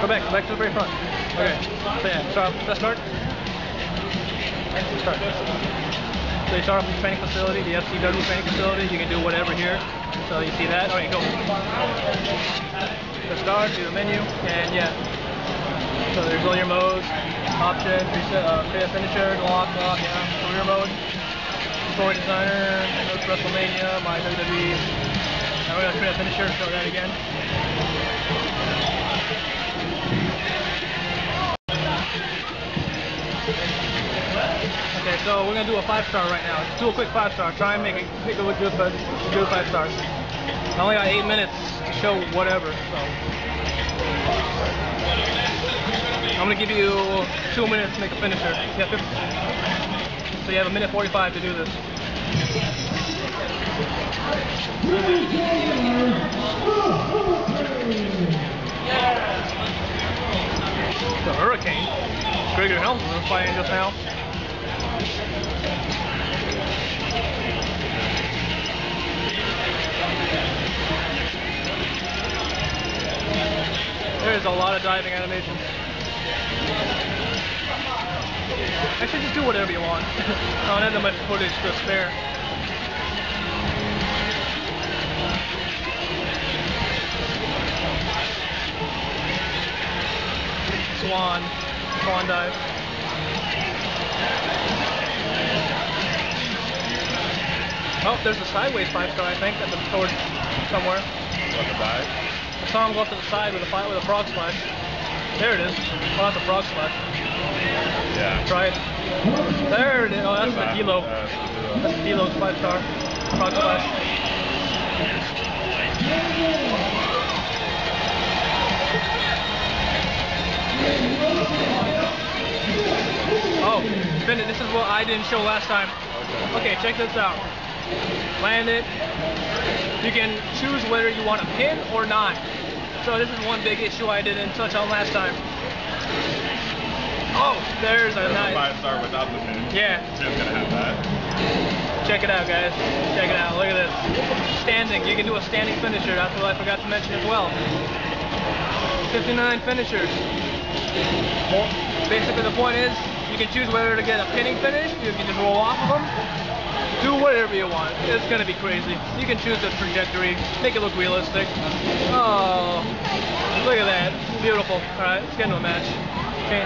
Go back, back to the very front. Okay. So yeah, start, press start. Start. So you start off with the training facility, the FCW training facility. You can do whatever here. So you see that. All right, go. Press start, do the menu, and yeah. So there's all your modes, options, reset, uh, finisher, lock, lock, yeah, career mode, story designer, WrestleMania, my WWE. Now we're gonna create a finisher, show that again. So we're gonna do a five star right now. Do a quick five star. Try and make it make it look good, but do five stars. I only got eight minutes to show whatever, so I'm gonna give you two minutes to make a finisher. Yeah, 50. So you have a minute 45 to do this. The Hurricane. Gregor Helmsley was playing just now. There's a lot of diving animations. Actually, just do whatever you want. I don't have that much footage to spare. Swan. Swan dive. Oh, there's a sideways five star, I think, at the towards somewhere. On the dive? I saw him go up to the side with a fi- with a frog splash. There it is. Well, not the frog splash. Yeah. Try it. There it is. Oh, that's the Uh, D'Lo. That's the D'Lo's five star. Frog splash. Oh, Bennett, this is what I didn't show last time. Okay, check this out. Land it. You can choose whether you want to pin or not. So this is one big issue I didn't touch on last time. Oh, there's a nice. five star without the pin. Yeah, Jim's gonna have that. check it out, guys. Check it out. Look at this. Standing. You can do a standing finisher. That's what I forgot to mention as well. 59 finishers. Basically, the point is, you can choose whether to get a pinning finish. You can just roll off of them. Do whatever you want. It's gonna be crazy. You can choose the trajectory, make it look realistic. Oh, look at that. Beautiful. All right, let's get into a match. Okay.